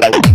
Bye.